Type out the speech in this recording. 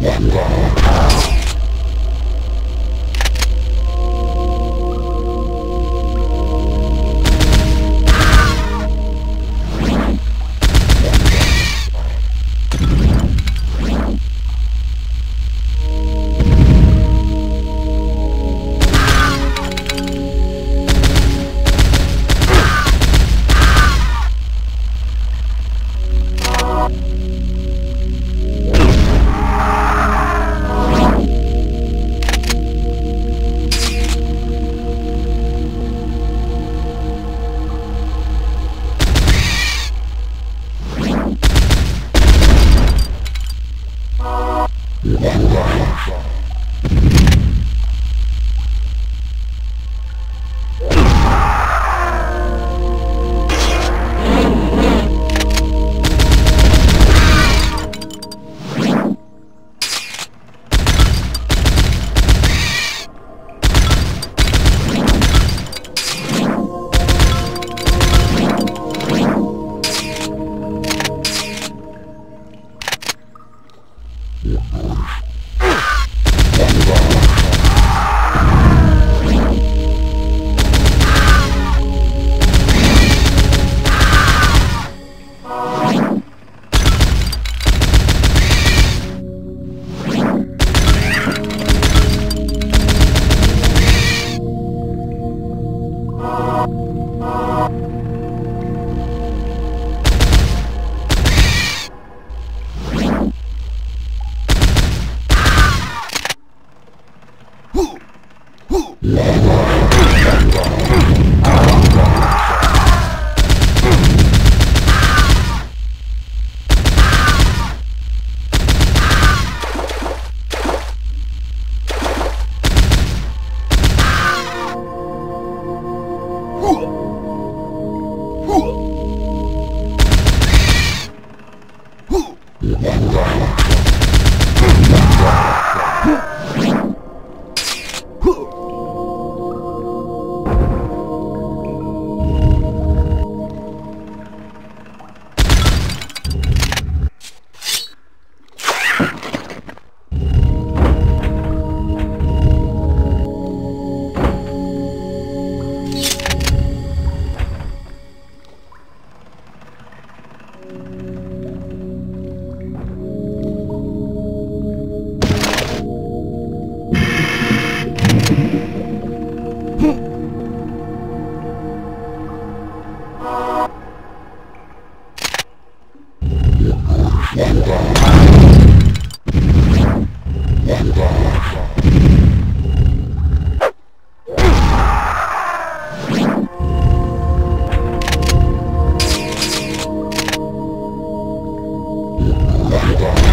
One love. Wow. Guarda.